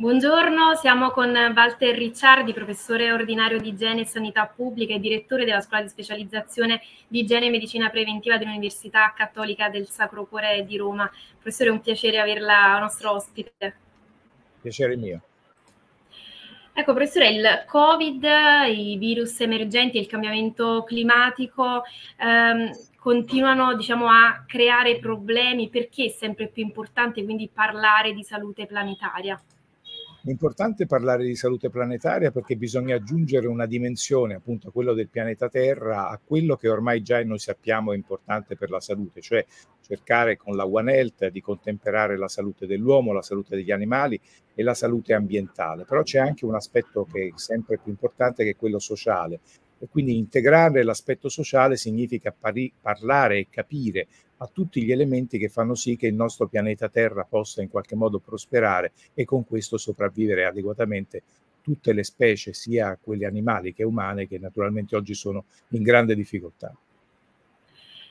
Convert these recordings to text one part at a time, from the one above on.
Buongiorno, siamo con Walter Ricciardi, professore ordinario di igiene e sanità pubblica e direttore della scuola di specializzazione di igiene e medicina preventiva dell'Università Cattolica del Sacro Cuore di Roma. Professore, è un piacere averla nostro ospite. Piacere mio. Ecco, professore, il Covid, i virus emergenti e il cambiamento climatico ehm, continuano diciamo, a creare problemi perché è sempre più importante quindi parlare di salute planetaria? È importante parlare di salute planetaria perché bisogna aggiungere una dimensione, appunto, a quello del pianeta Terra, a quello che ormai già noi sappiamo è importante per la salute, cioè cercare con la One Health di contemperare la salute dell'uomo, la salute degli animali e la salute ambientale. Però c'è anche un aspetto che è sempre più importante, che è quello sociale. E quindi integrare l'aspetto sociale significa pari- parlare e capire a tutti gli elementi che fanno sì che il nostro pianeta Terra possa in qualche modo prosperare e con questo sopravvivere adeguatamente tutte le specie, sia quelle animali che umane, che naturalmente oggi sono in grande difficoltà.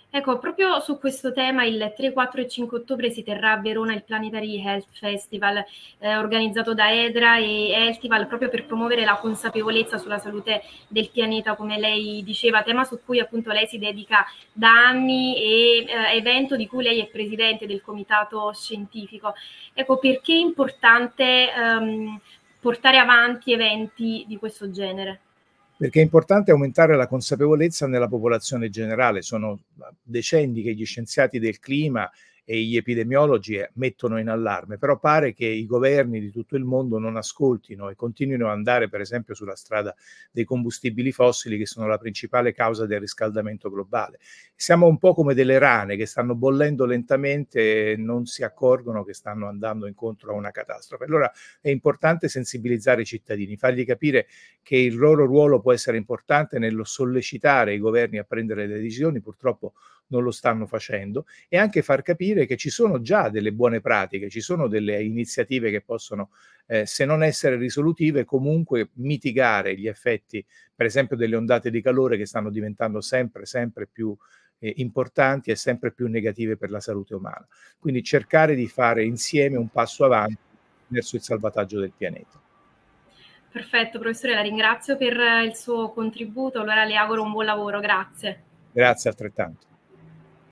Ecco, proprio su questo tema il 3, 4 e 5 ottobre si terrà a Verona il Planetary Health Festival eh, organizzato da EDRA e Eltival proprio per promuovere la consapevolezza sulla salute del pianeta, come lei diceva, tema su cui appunto lei si dedica da anni e eh, evento di cui lei è presidente del comitato scientifico. Ecco, perché è importante ehm, portare avanti eventi di questo genere? Perché è importante aumentare la consapevolezza nella popolazione generale. Sono decenni che gli scienziati del clima e gli epidemiologi eh, mettono in allarme, però pare che i governi di tutto il mondo non ascoltino e continuino ad andare per esempio sulla strada dei combustibili fossili che sono la principale causa del riscaldamento globale. Siamo un po' come delle rane che stanno bollendo lentamente e non si accorgono che stanno andando incontro a una catastrofe. Allora è importante sensibilizzare i cittadini, fargli capire che il loro ruolo può essere importante nello sollecitare i governi a prendere delle decisioni, purtroppo non lo stanno facendo, e anche far capire che ci sono già delle buone pratiche, ci sono delle iniziative che possono, eh, se non essere risolutive, comunque mitigare gli effetti, per esempio, delle ondate di calore che stanno diventando sempre, sempre più eh, importanti e sempre più negative per la salute umana. Quindi cercare di fare insieme un passo avanti verso il salvataggio del pianeta. Perfetto, professore, la ringrazio per il suo contributo, allora le auguro un buon lavoro, grazie. Grazie altrettanto.